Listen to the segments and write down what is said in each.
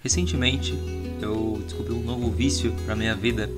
Recentemente eu descobri um novo vício pra minha vida,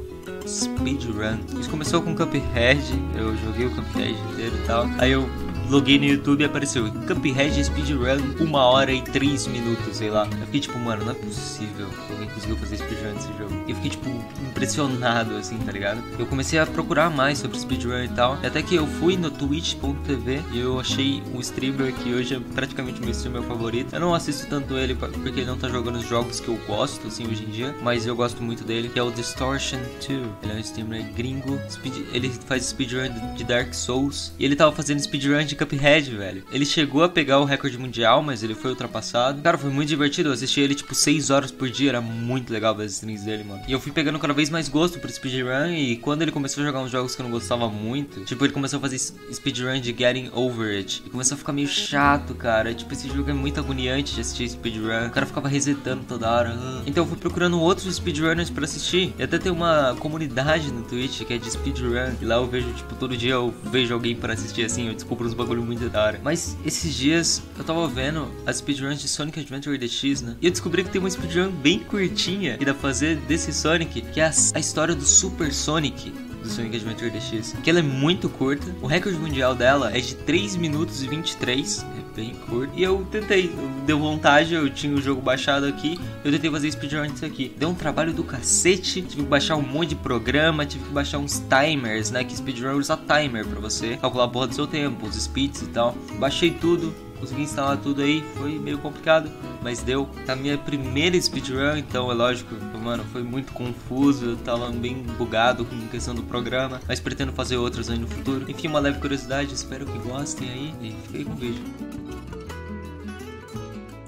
speedrun. Isso começou com Cuphead, eu joguei o Cuphead inteiro e tal. Aí eu loguei no YouTube e apareceu Cuphead Speedrun, uma hora e três minutos, sei lá. Eu fiquei tipo, mano, não é possível que alguém conseguiu fazer speedrun desse jogo. Eu fiquei tipo, impressionado, assim, tá ligado? Eu comecei a procurar mais sobre speedrun e tal. Até que eu fui no twitch.tv e eu achei um streamer que hoje é praticamente meu streamer favorito. Eu não assisto tanto ele porque ele não tá jogando os jogos que eu gosto, assim, hoje em dia. Mas eu gosto muito dele, que é o Distortion 2. Ele é um streamer gringo. Speed... Ele faz speedrun de Dark Souls. E ele tava fazendo speedrun de Cuphead, velho. Ele chegou a pegar o recorde mundial, mas ele foi ultrapassado. Cara, foi muito divertido. Eu assisti ele, tipo, 6 horas por dia. Era muito legal ver as streams dele, mano. E eu fui pegando cada vez mais gosto por speedrun. E quando ele começou a jogar uns jogos que eu não gostava muito, tipo, ele começou a fazer speedrun de Getting Over It. E começou a ficar meio chato, cara. Tipo, esse jogo é muito agoniante de assistir speedrun. O cara ficava resetando toda hora. Então eu fui procurando outros speedrunners pra assistir. E até tem uma comunidade no Twitch que é de speedrun. E lá eu vejo, tipo, todo dia eu vejo alguém pra assistir assim. Eu descubro uns bagulho muito da hora. Mas esses dias eu tava vendo as speedruns de Sonic Adventure DX, né? E eu descobri que tem uma speedrun bem curtinha que dá pra fazer desse Sonic, que é a, a história do Super Sonic do Sonic Adventure DX, que ela é muito curta. O recorde mundial dela é de 3 minutos e 23, é bem curto. E eu tentei, deu vontade, eu tinha o jogo baixado aqui, eu tentei fazer speedrun disso aqui. Deu um trabalho do cacete, tive que baixar um monte de programa, tive que baixar uns timers, né, que speedrun usa timer para você calcular a porra do seu tempo, os speeds e tal. Baixei tudo, consegui instalar tudo aí, foi meio complicado, mas deu. A minha primeira speedrun, então é lógico, mano, foi muito confuso, eu tava bem bugado com questão do programa, mas pretendo fazer outros aí no futuro. Enfim, uma leve curiosidade, espero que gostem aí e fiquei com o vídeo.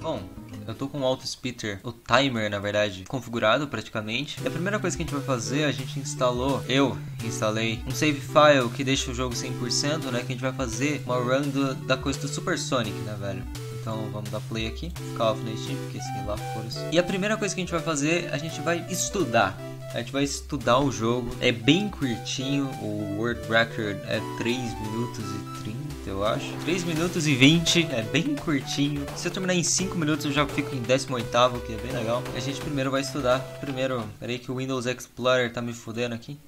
Bom, eu tô com o auto speeder, o timer na verdade, configurado praticamente. E a primeira coisa que a gente vai fazer, a gente instalou, eu instalei um save file que deixa o jogo 100%, né? Que a gente vai fazer uma run do, da coisa do Super Sonic, né, velho? Então vamos dar play aqui, off na Steam, porque sei lá, foda-se. E a primeira coisa que a gente vai fazer, a gente vai estudar. A gente vai estudar o jogo. É bem curtinho, o World Record é 3 minutos e 30 eu acho. 3 minutos e 20, é bem curtinho. Se eu terminar em 5 minutos, eu já fico em 18, que é bem legal. A gente primeiro vai estudar. Primeiro, peraí que o Windows Explorer tá me fudendo aqui.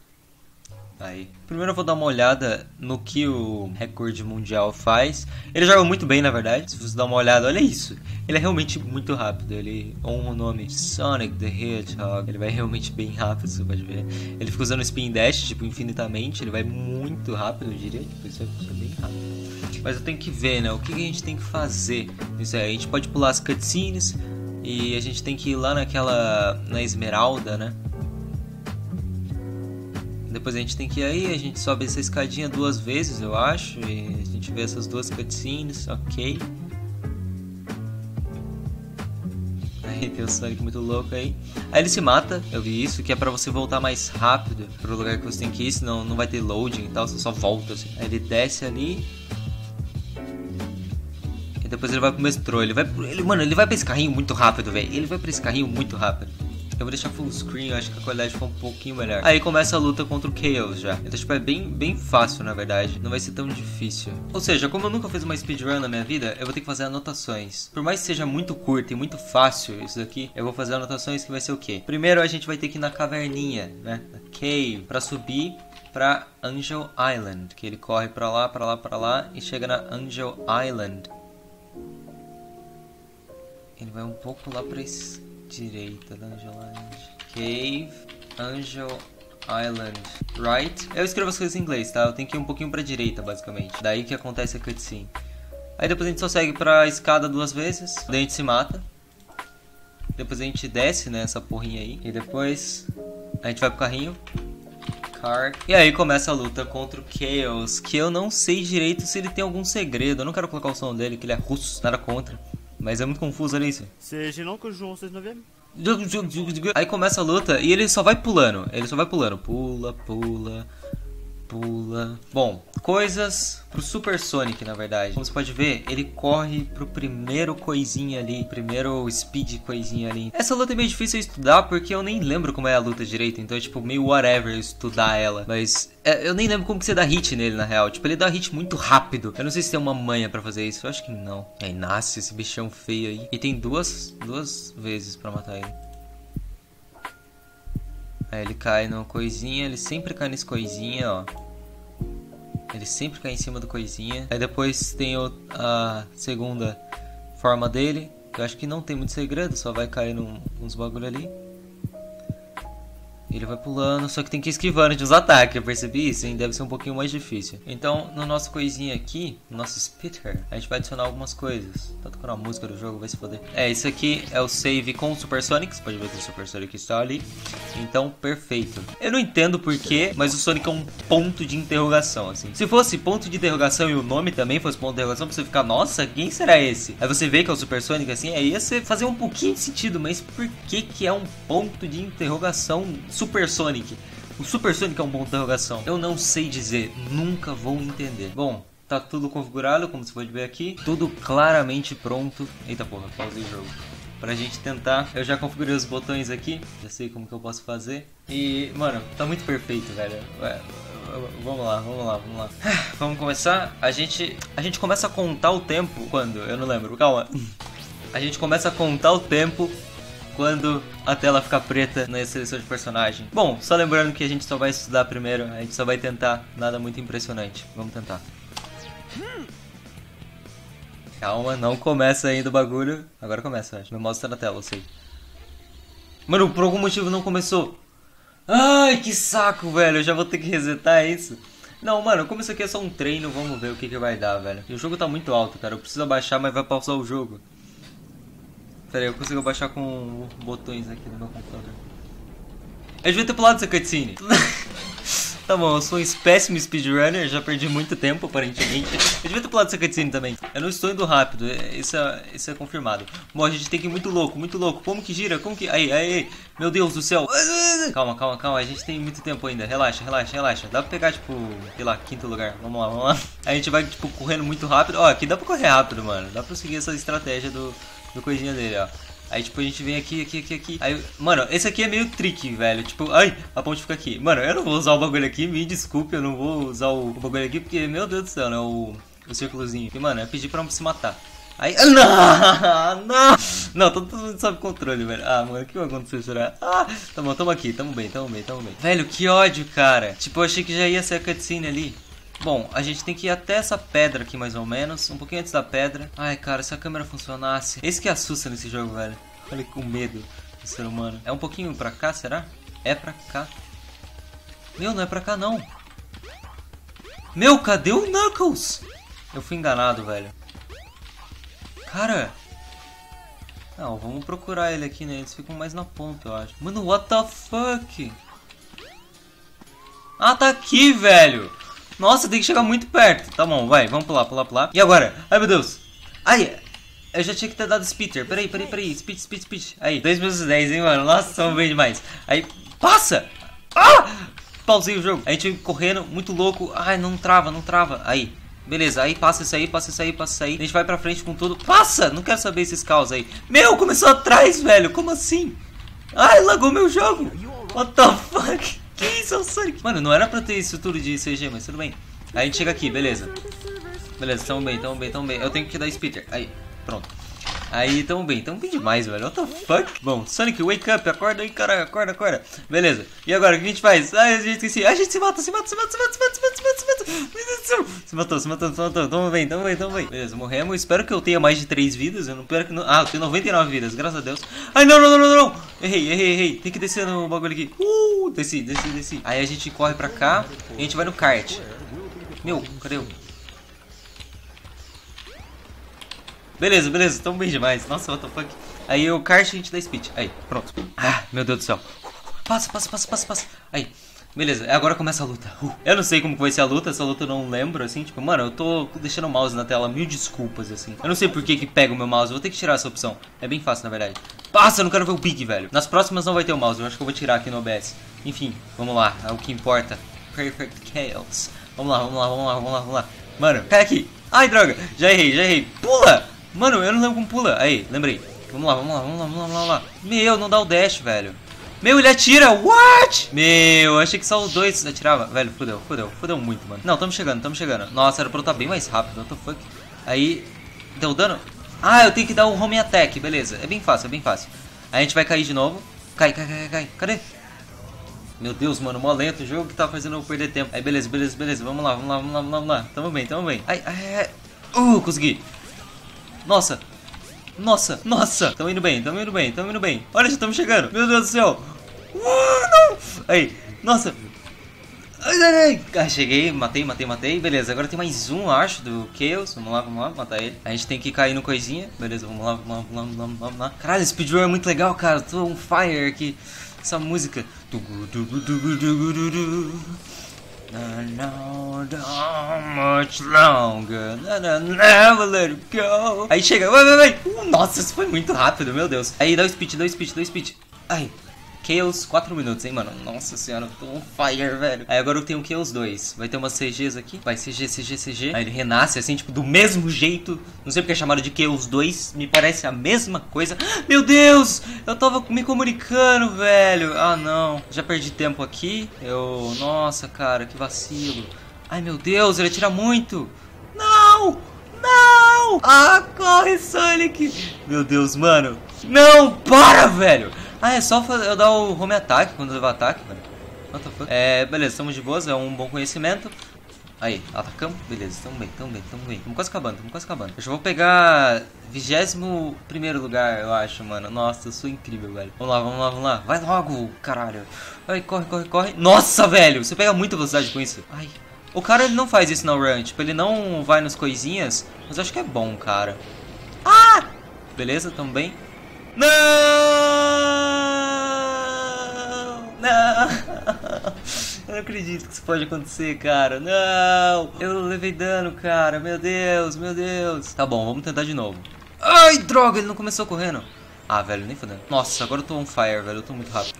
Aí. Primeiro eu vou dar uma olhada no que o recorde mundial faz. Ele joga muito bem, na verdade. Se você dar uma olhada, olha isso. Ele é realmente muito rápido. Ele honra o nome Sonic the Hedgehog. Ele vai realmente bem rápido, você pode ver. Ele fica usando spin dash, tipo, infinitamente. Ele vai muito rápido, eu diria. Tipo, isso é, isso é bem rápido. Mas eu tenho que ver, né? O que a gente tem que fazer? Isso aí, a gente pode pular as cutscenes. E a gente tem que ir lá naquela. na Esmeralda, né? Depois a gente tem que ir aí, a gente sobe essa escadinha duas vezes, eu acho. E a gente vê essas duas cutscenes, ok. Aí tem o Sonic muito louco aí. Aí ele se mata, eu vi isso, que é pra você voltar mais rápido pro lugar que você tem que ir, senão não vai ter loading e tal, você só volta assim. Aí ele desce ali. E depois ele vai pro metrô. Ele vai. Ele, mano, ele vai pra esse carrinho muito rápido, velho. Ele vai pra esse carrinho muito rápido. Eu vou deixar full screen, eu acho que a qualidade ficou um pouquinho melhor. Aí começa a luta contra o Chaos já. Então, tipo, é bem, bem fácil, na verdade. Não vai ser tão difícil. Ou seja, como eu nunca fiz uma speedrun na minha vida, eu vou ter que fazer anotações. Por mais que seja muito curto e muito fácil isso daqui, eu vou fazer anotações que vai ser o quê? Primeiro a gente vai ter que ir na caverninha, né? Na cave, pra subir pra Angel Island. Que ele corre pra lá, pra lá, pra lá e chega na Angel Island. Ele vai um pouco lá pra esquerda direita da Angel Island. Cave, Angel Island, right? Eu escrevo as coisas em inglês, tá? Eu tenho que ir um pouquinho pra direita, basicamente. Daí que acontece a cutscene. Aí depois a gente só segue pra escada duas vezes. Daí a gente se mata. Depois a gente desce, né? Essa porrinha aí. E depois a gente vai pro carrinho. Car. E aí começa a luta contra o Chaos. Que eu não sei direito se ele tem algum segredo. Eu não quero colocar o som dele, que ele é russo, nada contra. Mas é muito confuso, olha isso. C'est gênant que je joue en 16 Aí começa a luta e ele só vai pulando. Ele só vai pulando. Pula, pula. Pula. Bom, coisas pro Super Sonic, na verdade. Como você pode ver, ele corre pro primeiro coisinha ali, primeiro speed coisinha ali. Essa luta é meio difícil de estudar porque eu nem lembro como é a luta direito, então é tipo meio whatever estudar ela. Mas é, eu nem lembro como que você dá hit nele na real. Tipo, ele dá hit muito rápido. Eu não sei se tem uma manha pra fazer isso, eu acho que não. Aí nasce esse bichão feio aí. E tem duas, duas vezes pra matar ele. Aí ele cai numa coisinha, ele sempre cai nesse coisinha, ó. Ele sempre cai em cima do coisinha. Aí depois tem a segunda forma dele. Eu acho que não tem muito segredo, só vai cair num, uns bagulho ali. Ele vai pulando, só que tem que ir esquivando de uns ataques, eu percebi isso, hein? Deve ser um pouquinho mais difícil. Então, no nosso coisinha aqui, no nosso spitter, a gente vai adicionar algumas coisas. Tá tocando a música do jogo, vai se foder. É, isso aqui é o save com o Super Sonic, você pode ver que o Super Sonic está ali. Então, perfeito. Eu não entendo porquê, mas o Sonic é um ponto de interrogação, assim. Se fosse ponto de interrogação e o nome também fosse ponto de interrogação, pra você ficar, nossa, quem será esse? Aí você vê que é o Super Sonic, assim, aí ia fazer um pouquinho de sentido, mas por que que é um ponto de interrogação Super Sonic. O Super Sonic é um ponto de interrogação. Eu não sei dizer, nunca vou entender. Bom, tá tudo configurado, como você pode ver aqui. Tudo claramente pronto. Eita porra, pausei o jogo. Pra gente tentar. Eu já configurei os botões aqui. Já sei como que eu posso fazer. E, mano, tá muito perfeito, velho. Ué, vamos lá, vamos lá, vamos lá. Vamos começar. A gente, a gente começa a contar o tempo quando? Eu não lembro. Calma. A gente começa a contar o tempo quando a tela ficar preta na seleção de personagem. Bom, só lembrando que a gente só vai estudar primeiro, a gente só vai tentar, nada muito impressionante. Vamos tentar. Calma, não começa ainda o bagulho. Agora começa, acho. Meu mouse tá na tela, eu sei. Mano, por algum motivo não começou. Ai, que saco, velho. Eu já vou ter que resetar isso. Não, mano, como isso aqui é só um treino, vamos ver o que, que vai dar, velho. E o jogo tá muito alto, cara. Eu preciso abaixar, mas vai pausar o jogo. Pera aí, eu consigo baixar com botões aqui no meu computador. Eu devia ter pulado essa cutscene. tá bom, eu sou um péssimo speedrunner, já perdi muito tempo aparentemente. Eu devia ter pulado essa cutscene também. Eu não estou indo rápido, é, isso é, isso é confirmado. Bom, a gente tem que ir muito louco, muito louco. Como que gira? Como que. Aí, aí, aí. Meu Deus do céu. Calma, calma, calma. A gente tem muito tempo ainda. Relaxa, relaxa, relaxa. Dá pra pegar, tipo, sei lá, quinto lugar. Vamos lá, vamos lá. A gente vai, tipo, correndo muito rápido. Ó, aqui dá pra correr rápido, mano. Dá pra seguir essa estratégia do do coisinha dele, ó. Aí, tipo, a gente vem aqui, aqui, aqui, aqui. Aí, mano, esse aqui é meio tricky, velho. Tipo, ai, a ponte fica aqui. Mano, eu não vou usar o bagulho aqui, me desculpe, eu não vou usar o, o bagulho aqui, porque, meu Deus do céu, né? O, o círculozinho. E, mano, é pedir pra se matar. Aí, não, não, não, todo mundo sob controle, velho. Ah, mano, o que vai acontecer, será? Ah, tá bom, tamo aqui, tamo bem, tamo bem, tamo bem. Velho, que ódio, cara. Tipo, eu achei que já ia ser a cutscene ali. Bom, a gente tem que ir até essa pedra aqui mais ou menos, um pouquinho antes da pedra. Ai, cara, se a câmera funcionasse. Esse que assusta nesse jogo, velho. Olha com medo do ser humano. É um pouquinho pra cá, será? É pra cá. Meu, não é pra cá não. Meu, cadê o Knuckles? Eu fui enganado, velho. Cara. Não, vamos procurar ele aqui, né? Eles ficam mais na ponta, eu acho. Mano, what the fuck? Ah, tá aqui, velho. Nossa, tem que chegar muito perto. Tá bom, vai, vamos pular, pular, pular. E agora? Ai, meu Deus. Ai, eu já tinha que ter dado spitter. Peraí, peraí, peraí. Speed, speed, speed. Aí, 2 minutos e 10, hein, mano. Nossa, estamos bem demais. Aí, passa! Ah! Pausei o jogo. A gente correndo, muito louco. Ai, não trava, não trava. Aí, beleza. Aí passa isso aí, passa isso aí, passa isso aí. A gente vai pra frente com tudo. Passa! Não quero saber esses caos aí. Meu, começou atrás, velho. Como assim? Ai, lagou meu jogo. What the fuck? Que isso, é o Sonic? Mano, não era pra ter isso tudo de CG, mas tudo bem. Aí a gente chega aqui, beleza. Beleza, tamo bem, tamo bem, tamo bem. Eu tenho que dar spitter. Aí, pronto. Aí, tamo bem, tamo bem demais, velho. What the fuck? Bom, Sonic, wake up, acorda aí, caralho, acorda, acorda. Beleza. E agora, o que a gente faz? Ai, a gente esqueci. A gente se mata, se mata, se mata, se mata, se mata, se mata, se mata, se mata. Meu Deus do céu. Se matou, se matou, se matou. Tamo bem, tamo bem, tamo bem. Beleza, morremos. Espero que eu tenha mais de 3 vidas. Eu não espero que não. Ah, eu tenho 99 vidas, graças a Deus. Ai, não, não, não, não, não. Errei, errei, errei. Tem que descer no bagulho aqui. Uh, desci, desci, desci. Aí a gente corre pra cá e a gente vai no kart. Meu, cadê eu? Beleza, beleza, tamo bem demais. Nossa, what the fuck. Aí o kart a gente dá speed. Aí, pronto. Ah, meu Deus do céu. Passa, passa, passa, passa, passa. Aí. Beleza, agora começa a luta. Uh, eu não sei como vai ser a luta, essa luta eu não lembro, assim, tipo, mano, eu tô deixando o mouse na tela, mil desculpas, assim. Eu não sei por que que pega o meu mouse, eu vou ter que tirar essa opção. É bem fácil, na verdade. Passa, eu não quero ver o Big, velho. Nas próximas não vai ter o mouse, eu acho que eu vou tirar aqui no OBS. Enfim, vamos lá, é o que importa. Perfect Chaos. Vamos lá, vamos lá, vamos lá, vamos lá, vamos lá. Mano, cai aqui. Ai, droga. Já errei, já errei. Pula! Mano, eu não lembro como pula. Aí, lembrei. Vamos lá, vamos lá, vamos lá, vamos lá, vamos lá. Meu, não dá o dash, velho. Meu, ele atira! What? Meu, achei que só os dois atirava. Velho, fudeu, fudeu, fudeu muito, mano. Não, tamo chegando, tamo chegando. Nossa, era pra eu estar bem mais rápido, what the fuck. Aí, deu dano? Ah, eu tenho que dar o home attack, beleza. É bem fácil, é bem fácil. Aí a gente vai cair de novo. Cai, cai, cai, cai. Cadê? Meu Deus, mano, mó lento o jogo que tá fazendo eu perder tempo. Aí, beleza, beleza, beleza. Vamos lá, vamos lá, vamos lá, vamos lá. Tamo bem, tamo bem. Ai, ai, ai. Uh, consegui. Nossa. Nossa, nossa. Tamo indo bem, tamo indo bem, tamo indo bem. Olha, já estamos chegando. Meu Deus do céu. Uh, não. Aí, nossa. Ah, cheguei, matei, matei, matei. Beleza, agora tem mais um, acho, do Chaos. Vamos lá, vamos lá, matar ele. A gente tem que cair no coisinha. Beleza, vamos lá, vamos lá, vamos lá, vamos lá. Vamos lá. Caralho, speedrun é muito legal, cara. Tô on fire aqui. Essa música. Much longer. Never let it go. Aí chega, vai, vai, vai. Nossa, isso foi muito rápido, meu Deus. Aí dá o speed, dá o speed, dá o speed. Ai. Chaos 4 minutos, hein, mano? Nossa senhora, tô on fire, velho. Aí agora eu tenho o Chaos 2. Vai ter umas CGs aqui. Vai CG, CG, CG. Aí ele renasce, assim, tipo, do mesmo jeito. Não sei porque é chamado de Chaos 2. Me parece a mesma coisa. Meu Deus! Eu tava me comunicando, velho. Ah, não. Já perdi tempo aqui. Eu... Nossa, cara, que vacilo. Ai, meu Deus, ele atira muito. Não! Não! Ah, corre, Sonic! Meu Deus, mano. Não, para, velho! Ah, é só eu dar o home attack quando levar ataque, velho. What the fuck? É, beleza, estamos de boas, é um bom conhecimento. Aí, atacamos, beleza, tamo bem, tamo bem, tamo bem. Tamo quase acabando, tamo quase acabando. Eu já vou pegar 21 primeiro lugar, eu acho, mano. Nossa, eu sou incrível, velho. Vamos lá, vamos lá, vamos lá. Vai logo, caralho. Ai, corre, corre, corre. Nossa, velho, você pega muita velocidade com isso. Ai. O cara, ele não faz isso na run, tipo, ele não vai nas coisinhas, mas eu acho que é bom, cara. Ah! Beleza, tamo bem. Não! Não! Eu não acredito que isso pode acontecer, cara. Não! Eu levei dano, cara. Meu Deus, meu Deus. Tá bom, vamos tentar de novo. Ai, droga, ele não começou correndo. Ah, velho, nem fodendo. Nossa, agora eu tô on fire, velho. Eu tô muito rápido.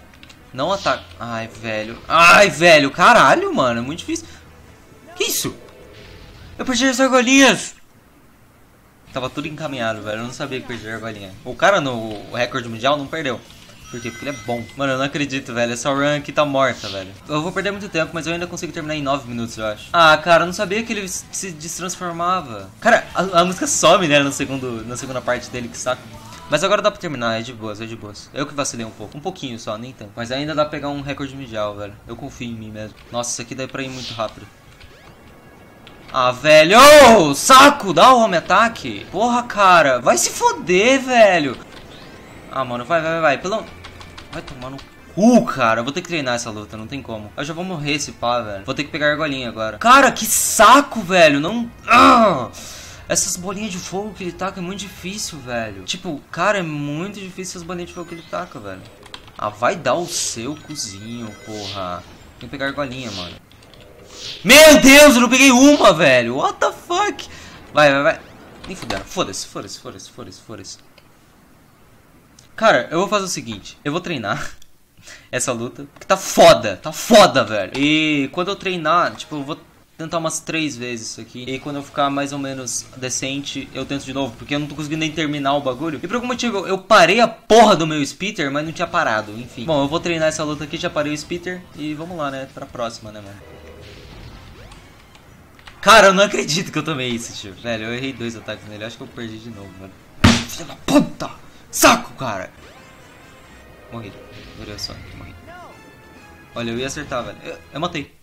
Não ataca. Ai, velho. Ai, velho. Caralho, mano. É muito difícil. Que isso? Eu perdi as argolinhas. Tava tudo encaminhado, velho. Eu não sabia que perdia a argolinha. O cara no recorde mundial não perdeu. Por quê? Porque ele é bom. Mano, eu não acredito, velho. Essa run aqui tá morta, velho. Eu vou perder muito tempo, mas eu ainda consigo terminar em 9 minutos, eu acho. Ah, cara, eu não sabia que ele se destransformava. Cara, a, a música some, né, no segundo, na segunda parte dele, que saco. Mas agora dá pra terminar, é de boas, é de boas. Eu que vacilei um pouco, um pouquinho só, nem tanto. Mas ainda dá pra pegar um recorde mundial, velho. Eu confio em mim mesmo. Nossa, isso aqui dá pra ir muito rápido. Ah, velho! Oh, saco! Dá o home ataque! Porra, cara! Vai se foder, velho! Ah, mano, vai, vai, vai. Pelo... Vai tomar no cu, cara. Eu vou ter que treinar essa luta, não tem como. Eu já vou morrer esse pá, velho. Vou ter que pegar a argolinha agora. Cara, que saco, velho! Não... Ah! Essas bolinhas de fogo que ele taca é muito difícil, velho. Tipo, cara, é muito difícil essas bolinhas de fogo que ele taca, velho. Ah, vai dar o seu cozinho, porra. Tem que pegar a argolinha, mano. Meu Deus, eu não peguei uma, velho. What the fuck? Vai, vai, vai. Nem fuderam. Foda-se, foda-se, foda-se, foda-se, foda-se. Cara, eu vou fazer o seguinte. Eu vou treinar essa luta. Porque tá foda, tá foda, velho. E quando eu treinar, tipo, eu vou tentar umas três vezes isso aqui. E quando eu ficar mais ou menos decente, eu tento de novo. Porque eu não tô conseguindo nem terminar o bagulho. E por algum motivo, eu parei a porra do meu Spitter, mas não tinha parado. Enfim. Bom, eu vou treinar essa luta aqui, já parei o Spitter. E vamos lá, né? Pra próxima, né, mano? Cara, eu não acredito que eu tomei isso, tio. Velho, eu errei dois ataques nele. Acho que eu perdi de novo, mano. Filha da puta! Saco, cara! Morri. Virei só. Morri. Olha, eu ia acertar, velho. Eu, eu matei.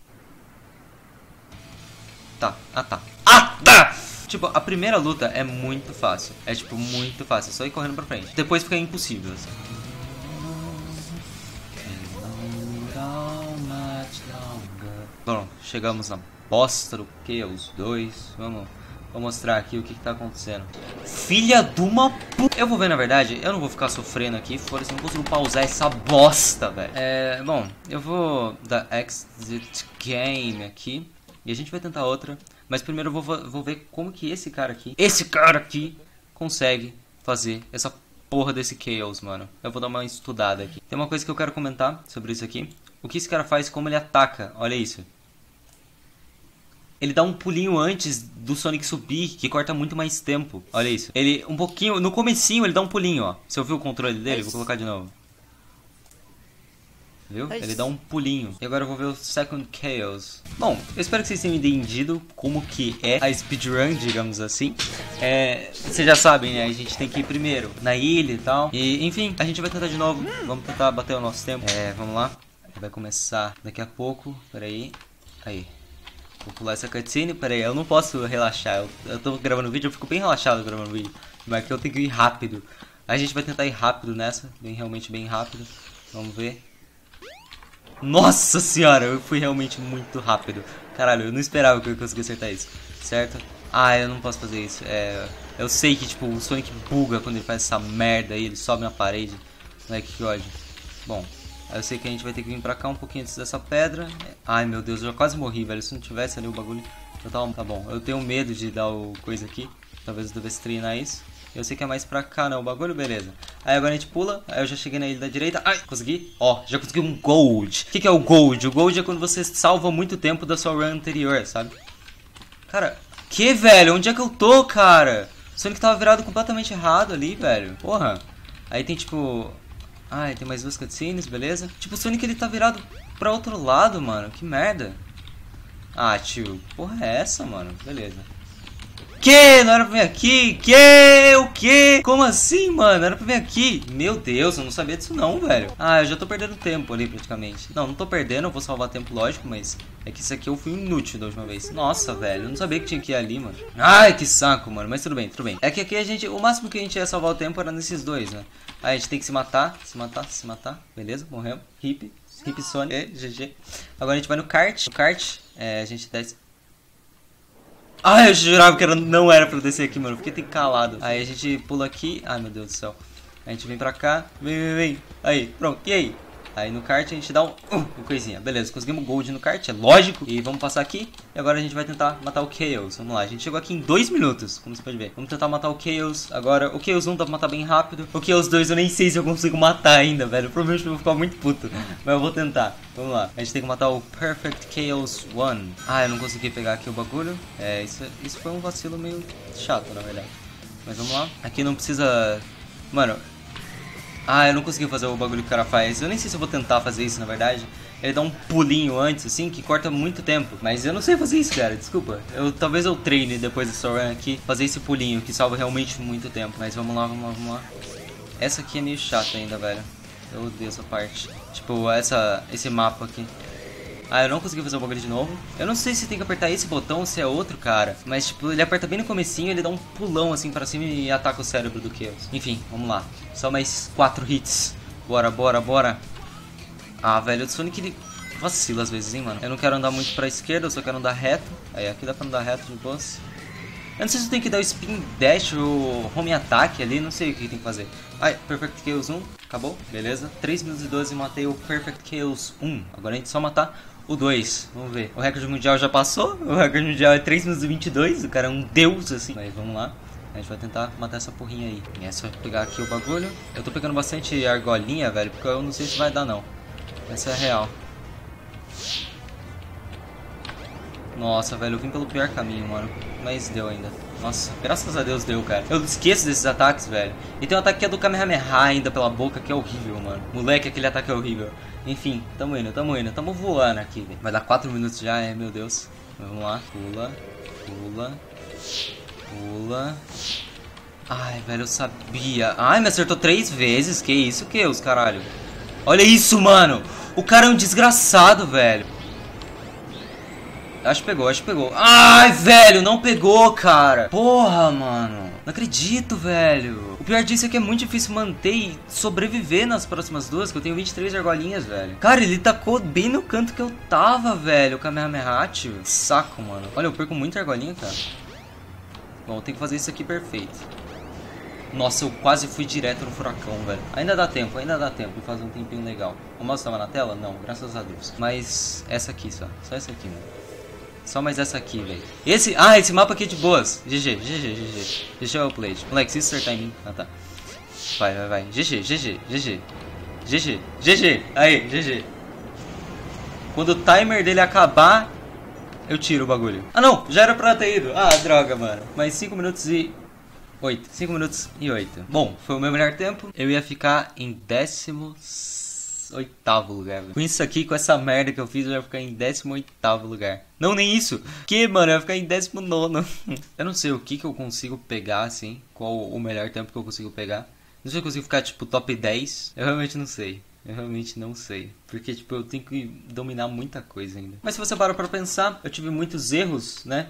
Tá. Ah, tá. Ah, tá! Tipo, a primeira luta é muito fácil. É, tipo, muito fácil. É só ir correndo pra frente. Depois fica impossível, assim. Bom, chegamos na bosta do que? Os dois. Vamos, vou mostrar aqui o que, que tá acontecendo. Filha de uma p... Eu vou ver, na verdade, eu não vou ficar sofrendo aqui. Fora assim, não consigo pausar essa bosta, velho. É, bom, eu vou dar Exit Game aqui. E a gente vai tentar outra. Mas primeiro eu vou, vou ver como que esse cara aqui, esse cara aqui, consegue fazer essa porra desse Chaos, mano. Eu vou dar uma estudada aqui. Tem uma coisa que eu quero comentar sobre isso aqui. O que esse cara faz, como ele ataca. Olha isso. Ele dá um pulinho antes do Sonic subir, que corta muito mais tempo. Olha isso. Ele, um pouquinho, no comecinho ele dá um pulinho, ó. Você ouviu o controle dele? Vou colocar de novo. Viu? Ele dá um pulinho. E agora eu vou ver o Second Chaos. Bom, eu espero que vocês tenham entendido como que é a speedrun, digamos assim. É, vocês já sabem, né? A gente tem que ir primeiro na ilha e tal. E, enfim, a gente vai tentar de novo. Vamos tentar bater o nosso tempo. É, vamos lá. Vai começar daqui a pouco. Peraí. Aí. Vou pular essa cutscene. Pera aí, eu não posso relaxar. Eu, eu tô gravando vídeo, eu fico bem relaxado gravando vídeo. Mas que eu tenho que ir rápido. A gente vai tentar ir rápido nessa. Bem, realmente bem rápido. Vamos ver. Nossa senhora, eu fui realmente muito rápido. Caralho, eu não esperava que eu conseguisse acertar isso. Certo? Ah, eu não posso fazer isso. É, eu sei que, tipo, o Sonic buga quando ele faz essa merda aí. Ele sobe na parede. Moleque, que ódio. Bom, eu sei que a gente vai ter que vir pra cá um pouquinho antes dessa pedra. Ai, meu Deus, eu já quase morri, velho. Se não tivesse ali o bagulho... Eu tava... Tá bom, eu tenho medo de dar o coisa aqui. Talvez eu devesse treinar isso. Eu sei que é mais pra cá, não. O bagulho, beleza. Aí agora a gente pula. Aí eu já cheguei na ilha da direita. Ai, consegui. Ó, já consegui um gold. O que, que é o gold? O gold é quando você salva muito tempo da sua run anterior, sabe? Cara, que, velho? Onde é que eu tô, cara? O Sonic tava virado completamente errado ali, velho. Porra. Aí tem, tipo... Ai, tem mais duas cutscenes, beleza? Tipo, o Sonic ele tá virado pra outro lado, mano. Que merda. Ah, tio. Porra é essa, mano? Beleza. Que? Não era pra vir aqui? Que? O que? Como assim, mano? Era pra vir aqui? Meu Deus, eu não sabia disso não, velho. Ah, eu já tô perdendo tempo ali praticamente. Não, não tô perdendo, eu vou salvar tempo, lógico, mas é que isso aqui eu fui inútil da última vez. Nossa, velho, eu não sabia que tinha que ir ali, mano. Ai, que saco, mano. Mas tudo bem, tudo bem. É que aqui a gente, o máximo que a gente ia salvar o tempo era nesses dois, né? Aí a gente tem que se matar, se matar, se matar. Beleza, morremos. Hip, hip Sonic, é, GG. Agora a gente vai no kart. No kart, é, a gente desce Ai, eu jurava que era, não era pra descer aqui, mano. Fiquei calado. Aí a gente pula aqui. Ai, meu Deus do céu. A gente vem pra cá. Vem, vem, vem. Aí, pronto. E aí? Aí no kart a gente dá um, uh, coisinha. Beleza, conseguimos gold no kart, é lógico. E vamos passar aqui. E agora a gente vai tentar matar o Chaos. Vamos lá, a gente chegou aqui em dois minutos, como você pode ver. Vamos tentar matar o Chaos. Agora, o Chaos 1 dá pra matar bem rápido. O Chaos 2 eu nem sei se eu consigo matar ainda, velho. Provavelmente eu vou ficar muito puto. Mas eu vou tentar. Vamos lá. A gente tem que matar o Perfect Chaos 1. Ah, eu não consegui pegar aqui o bagulho. É, isso, isso foi um vacilo meio chato, na verdade. Mas vamos lá. Aqui não precisa... Mano, ah, eu não consegui fazer o bagulho que o cara faz. Eu nem sei se eu vou tentar fazer isso, na verdade. Ele dá um pulinho antes, assim, que corta muito tempo. Mas eu não sei fazer isso, cara. Desculpa. Eu, talvez eu treine depois dessa run aqui. Fazer esse pulinho, que salva realmente muito tempo. Mas vamos lá, vamos lá, vamos lá. Essa aqui é meio chata ainda, velho. Eu odeio essa parte. Tipo, essa, esse mapa aqui. Ah, eu não consegui fazer o bagulho de novo. Eu não sei se tem que apertar esse botão ou se é outro, cara. Mas, tipo, ele aperta bem no comecinho, ele dá um pulão, assim, pra cima e ataca o cérebro do Chaos. Enfim, vamos lá. Só mais quatro hits. Bora, bora, bora. Ah, velho, o Sonic, ele vacila às vezes, hein, mano. Eu não quero andar muito pra esquerda, eu só quero andar reto. Aí, aqui dá pra andar reto de boas. Eu não sei se tenho que dar o spin dash ou home attack ali, não sei o que tem que fazer. Ai, Perfect Chaos 1, acabou, beleza. 3 minutos e 12 matei o Perfect Chaos 1. Agora a gente só matar o 2. Vamos ver. O recorde mundial já passou. O recorde mundial é 3 minutos e 22. O cara é um deus, assim. Mas vamos lá. A gente vai tentar matar essa porrinha aí. É só pegar aqui o bagulho. Eu tô pegando bastante argolinha, velho. Porque eu não sei se vai dar, não. Essa é real. Nossa, velho. Eu vim pelo pior caminho, mano. Mas deu ainda. Nossa, graças a Deus deu, cara. Eu esqueço desses ataques, velho. E tem um ataque que é do Kamehameha ainda pela boca, que é horrível, mano. Moleque, aquele ataque é horrível. Enfim, tamo indo, tamo indo. Tamo voando aqui, velho. Vai dar 4 minutos já, é, meu Deus. Vamos lá. Pula, pula, pula. Ai, velho, eu sabia. Ai, me acertou três vezes. Que isso, que os caralho? Olha isso, mano. O cara é um desgraçado, velho. Acho que pegou, acho que pegou. Ai, velho, não pegou, cara. Porra, mano. Não acredito, velho. O pior disso é que é muito difícil manter e sobreviver nas próximas duas, que eu tenho 23 argolinhas, velho. Cara, ele tacou bem no canto que eu tava, velho, o Kamehameha. Saco, mano. Olha, eu perco muita argolinha, cara. Bom, eu tenho que fazer isso aqui perfeito. Nossa, eu quase fui direto no furacão, velho. Ainda dá tempo, ainda dá tempo de fazer um tempinho legal. O mouse tava na tela? Não, graças a Deus. Mas essa aqui só. Só essa aqui, mano. Só mais essa aqui, velho. Esse. Ah, esse mapa aqui é de boas. GG, GG, GG. GG é o play. Moleque, se acertar em mim. Ah, tá. Vai, vai, vai. GG, GG, GG. GG, GG. Aí, GG. Quando o timer dele acabar, eu tiro o bagulho. Ah não, já era pra ter ido. Ah, droga, mano. Mais 5 minutos e 8. 5 minutos e 8. Bom, foi o meu melhor tempo. Eu ia ficar em décimo oitavo lugar, velho. Com isso aqui, com essa merda que eu fiz, eu ia ficar em 18 lugar. Não, nem isso. Que, mano, eu ia ficar em 19. eu não sei o que que eu consigo pegar, assim. Qual o melhor tempo que eu consigo pegar. Não sei se eu consigo ficar, tipo, top 10. Eu realmente não sei. Eu realmente não sei. Porque, tipo, eu tenho que dominar muita coisa ainda. Mas se você para pra pensar, eu tive muitos erros, né?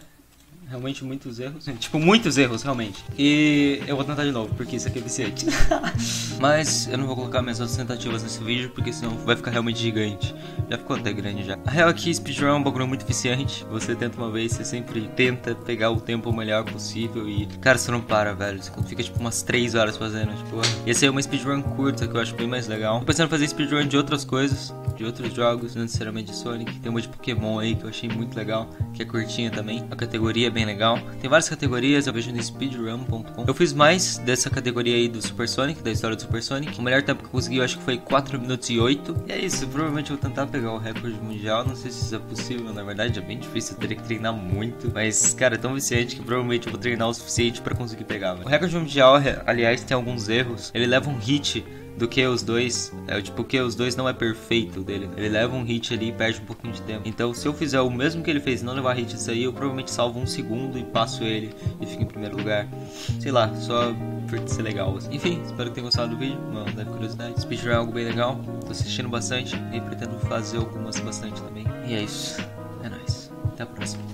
Realmente muitos erros. Tipo, muitos erros, realmente. E eu vou tentar de novo, porque isso aqui é viciante. Mas eu não vou colocar minhas outras tentativas nesse vídeo, porque senão vai ficar realmente gigante. Já ficou até grande já. A real é que speedrun é um bagulho muito viciante. Você tenta uma vez, você sempre tenta pegar o tempo melhor possível. E, cara, você não para, velho. Você fica tipo umas 3 horas fazendo. Tipo, ia ser uma speedrun curta, que eu acho bem mais legal. Tô pensando em fazer speedrun de outras coisas, de outros jogos, não necessariamente de Sonic. Tem uma de Pokémon aí que eu achei muito legal, que é curtinha também. A categoria é bem legal. Tem várias categorias, eu vejo no speedrun.com. Eu fiz mais dessa categoria aí do Super Sonic, da história do Super Sonic. O melhor tempo que eu consegui, eu acho que foi 4 minutos e 8. E é isso, provavelmente eu vou tentar pegar o recorde mundial. Não sei se isso é possível, na verdade é bem difícil, eu teria que treinar muito. Mas, cara, é tão viciante que provavelmente eu vou treinar o suficiente para conseguir pegar. Véio. O recorde mundial, aliás, tem alguns erros. Ele leva um hit do que os dois. É, tipo, que os dois não é perfeito dele. Ele leva um hit ali e perde um pouquinho de tempo. Então, se eu fizer o mesmo que ele fez não levar hit isso aí, eu provavelmente salvo um segundo e passo ele e fico em primeiro lugar. Sei lá, só por ser legal. Assim. Enfim, espero que tenham gostado do vídeo. Uma leve curiosidade. Speedrun é algo bem legal. Tô assistindo bastante e pretendo fazer algumas bastante também. E é isso. É nóis. Até a próxima.